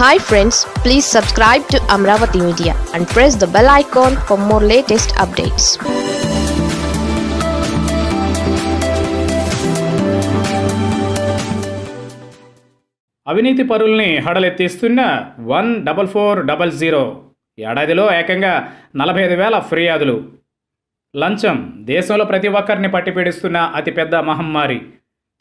Hi friends please subscribe to Amaravati media and press the bell icon for more latest updates అవినీతి పరుల్ని హడలెత్తిస్తున్న one double four double zero. ఏడాదిలో ఏకంగా నలభై ఐదు వేల ఫిర్యాదులు. లంచం దేశంలో ప్రతి ఒక్కరిని పట్టిపీడిస్తున్న అతిపెద్ద మహమ్మారి.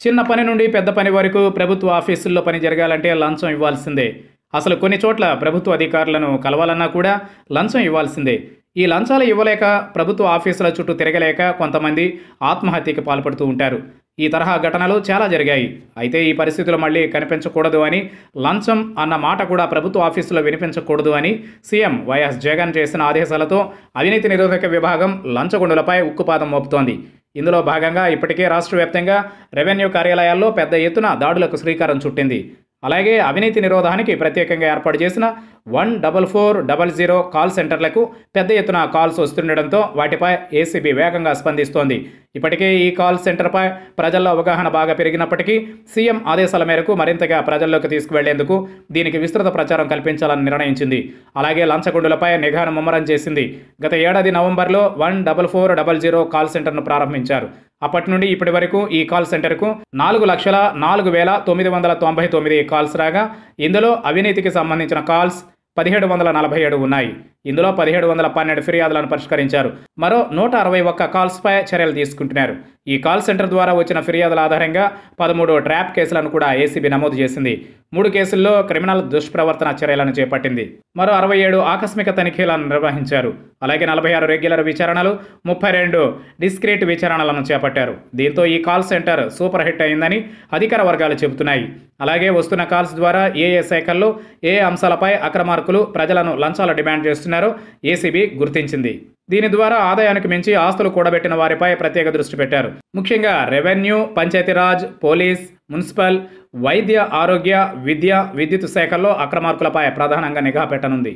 చిన్న పని నుండి పెద్ద పని వరకు ప్రభుత్వ ఆఫీసుల్లో పని జరగాలంటే లంచం ఇవ్వాల్సిందే. అసలు కొన్ని చోట్ల ప్రభుత్వ అధికారులను కలవాలన్నా కూడా లంచం ఇవ్వాల్సిందే. ఈ లంచాలు ఇవ్వలేక ప్రభుత్వ ఆఫీసుల చుట్టూ తిరగలేక కొంతమంది ఆత్మహత్యకి పాల్పడుతూ ఉంటారు. ఈ తరహా ఘటనలు చాలా జరిగాయి. అయితే ఈ పరిస్థితులు మళ్ళీ కనిపించకూడదు అని లంచం అన్న మాట కూడా ప్రభుత్వ ఆఫీసులో వినిపించకూడదు అని సీఎం వైఎస్ జగన్ చేసిన ఆదేశాలతో అవినీతి నిరోధక విభాగం లంచగొండులపై ఉక్కుపాదం మోపుతోంది. ఇందులో భాగంగా ఇప్పటికే రాష్ట్ర వ్యాప్తంగా రెవెన్యూ కార్యాలయాల్లో పెద్ద ఎత్తున దాడులకు శ్రీకారం చుట్టింది. అలాగే అవినీతి నిరోధానికి ప్రత్యేకంగా ఏర్పాటు చేసిన one double four double zero call సెంటర్లకు పెద్ద ఎత్తున కాల్స్ వస్తుండటంతో వాటిపై ఏసీబీ వేగంగా స్పందిస్తోంది. ఇప్పటికే ఈ కాల్ సెంటర్పై ప్రజల్లో అవగాహన బాగా పెరిగినప్పటికీ సీఎం ఆదేశాల మేరకు మరింతగా ప్రజల్లోకి తీసుకువెళ్ళేందుకు దీనికి విస్తృత ప్రచారం కల్పించాలని నిర్ణయించింది. అలాగే లంచగొండులపై నిఘాను ముమ్మరం చేసింది. గత ఏడాది నవంబర్లో one double four double zero call సెంటర్ను ప్రారంభించారు. అప్పటి నుండి ఇప్పటి వరకు ఈ కాల్ సెంటర్కు నాలుగు లక్షల నాలుగు వేల తొమ్మిది వందల తొంభై తొమ్మిది కాల్స్ రాగా ఇందులో అవినీతికి సంబంధించిన కాల్స్ పదిహేడు వందల నలభై ఏడు ఉన్నాయి. ఇందులో పదిహేడు వందల పన్నెండు ఫిర్యాదులను పరిష్కరించారు. మరో నూట అరవై ఒక్క కాల్స్పై చర్యలు తీసుకుంటున్నారు. ఈ కాల్ సెంటర్ ద్వారా వచ్చిన ఫిర్యాదుల ఆధారంగా పదమూడు ట్రాప్ కేసులను కూడా ఏసీబీ నమోదు చేసింది. మూడు కేసుల్లో క్రిమినల్ దుష్ప్రవర్తన చర్యలను చేపట్టింది. మరో అరవై ఏడు ఆకస్మిక తనిఖీలను నిర్వహించారు. అలాగే నలభై ఆరు రెగ్యులర్ విచారణలు ముప్పై రెండు డిస్క్రీట్ విచారణలను చేపట్టారు. దీంతో ఈ కాల్ సెంటర్ సూపర్ హిట్ అయిందని అధికార వర్గాలు చెబుతున్నాయి. అలాగే వస్తున్న కాల్స్ ద్వారా ఏ ఏ శాఖల్లో ఏ అంశాలపై అక్రమార్కులు ప్రజలను లంచాలు డిమాండ్ చేస్తున్నారు. ఏసీబీ గుర్తించింది. దీని ద్వారా ఆదాయానికి మించి ఆస్తులు కూడబెట్టిన వారిపై ప్రత్యేక దృష్టి పెట్టారు. ముఖ్యంగా రెవెన్యూ పంచాయతీరాజ్ పోలీస్ మున్సిపల్ వైద్య ఆరోగ్య విద్య విద్యుత్ శాఖల్లో అక్రమార్కులపై ప్రధానంగా నిఘా పెట్టనుంది.